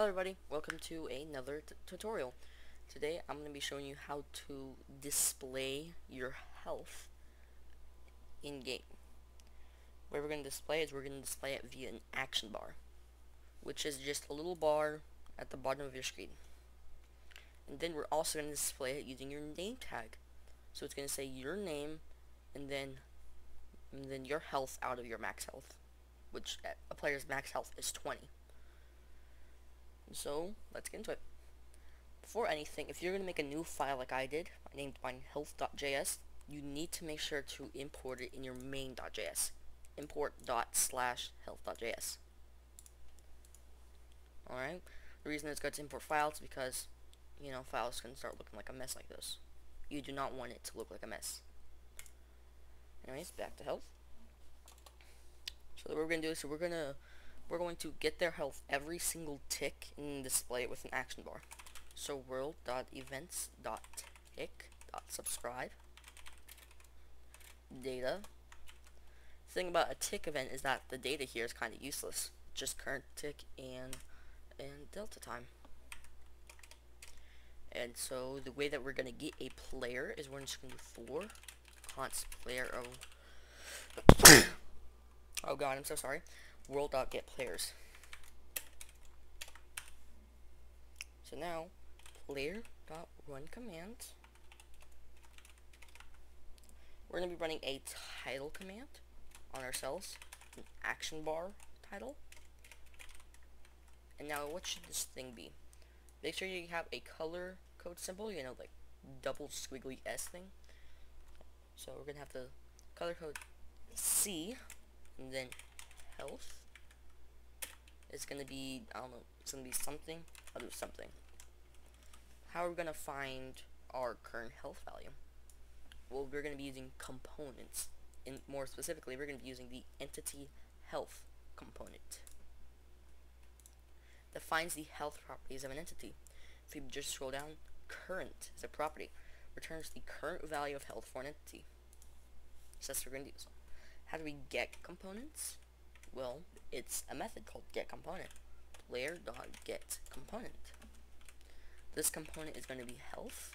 Hello everybody, welcome to another tutorial. Today I'm going to be showing you how to display your health in game. Where we're going to display is we're going to display it via an action bar, which is just a little bar at the bottom of your screen. And then we're also going to display it using your name tag. So it's going to say your name and then and then your health out of your max health, which uh, a player's max health is 20. So, let's get into it. Before anything, if you're going to make a new file like I did, named mine health.js, you need to make sure to import it in your main.js. Import dot slash health.js. Alright? The reason it's good to import files is because, you know, files can start looking like a mess like this. You do not want it to look like a mess. Anyways, back to health. So what we're going to do is so we're going to we're going to get their health every single tick and display it with an action bar. So world.events.tick.subscribe data. The thing about a tick event is that the data here is kind of useless. Just current tick and and delta time. And so the way that we're gonna get a player is we're just gonna do for const player of oh. oh god, I'm so sorry world.getPlayers. So now, player.run command. We're going to be running a title command on ourselves, an action bar title. And now what should this thing be? Make sure you have a color code symbol, you know, like double squiggly S thing. So we're going to have the color code C, and then health going to be, I don't know, it's to be something. Do something. How are we going to find our current health value? Well, we're going to be using components. And more specifically, we're going to be using the entity health component. Defines the health properties of an entity. If we just scroll down, current is a property. Returns the current value of health for an entity. So that's what we're going to use. How do we get components? Well, it's a method called getComponent. Player.getComponent. This component is going to be health.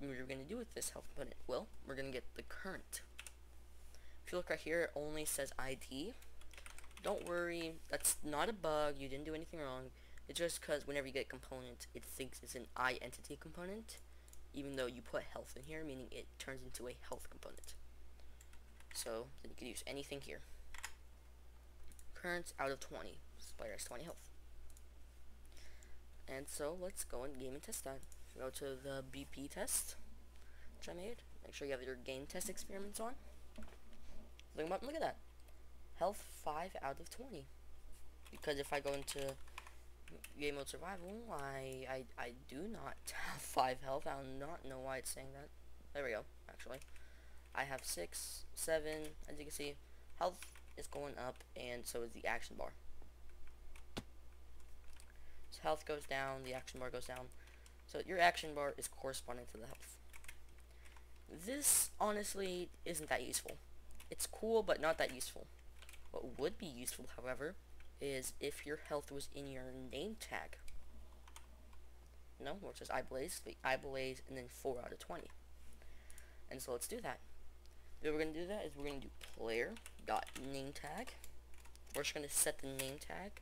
And what are we going to do with this health component? Well, we're going to get the current. If you look right here, it only says ID. Don't worry, that's not a bug, you didn't do anything wrong. It's just because whenever you get component, it thinks it's an I entity component, even though you put health in here, meaning it turns into a health component. So, then you can use anything here currents out of 20. This player has 20 health. And so let's go and game and test that. Go to the BP test, which I made. Make sure you have your game test experiments on. Look, look at that. Health 5 out of 20. Because if I go into game mode survival, I, I, I do not have 5 health. I do not know why it's saying that. There we go, actually. I have 6, 7, as you can see. Health is going up, and so is the action bar. So health goes down, the action bar goes down. So your action bar is corresponding to the health. This, honestly, isn't that useful. It's cool, but not that useful. What would be useful, however, is if your health was in your name tag. No, it says iBlaze, the blaze, and then 4 out of 20. And so let's do that. Way we're going to do that is we're going to do player dot name tag. We're just going to set the name tag.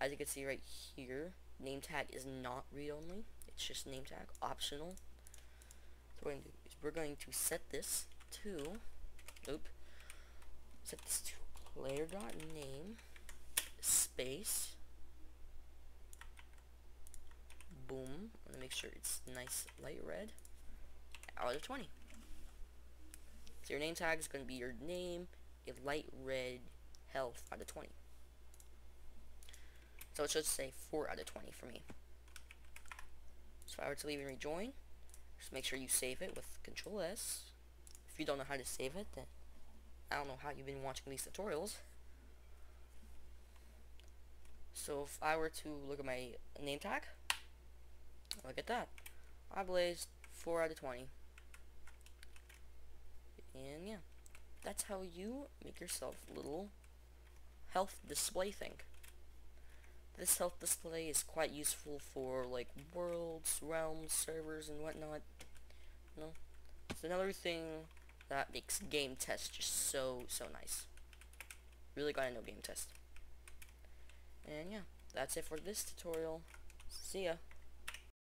As you can see right here, name tag is not read-only. It's just name tag, optional. So we're going to do is we're going to set this to, oop, set this to player dot name space boom. I'm gonna make sure it's nice light red out of 20. So your name tag is going to be your name, a light red health out of 20. So it should say 4 out of 20 for me. So if I were to leave and rejoin, just make sure you save it with Control S. If you don't know how to save it, then I don't know how you've been watching these tutorials. So if I were to look at my name tag, look at that. iBlqzed 4 out of 20. And yeah, that's how you make yourself little health display thing. This health display is quite useful for like worlds, realms, servers, and whatnot. You know, it's another thing that makes game test just so so nice. Really gotta know game test. And yeah, that's it for this tutorial. See ya.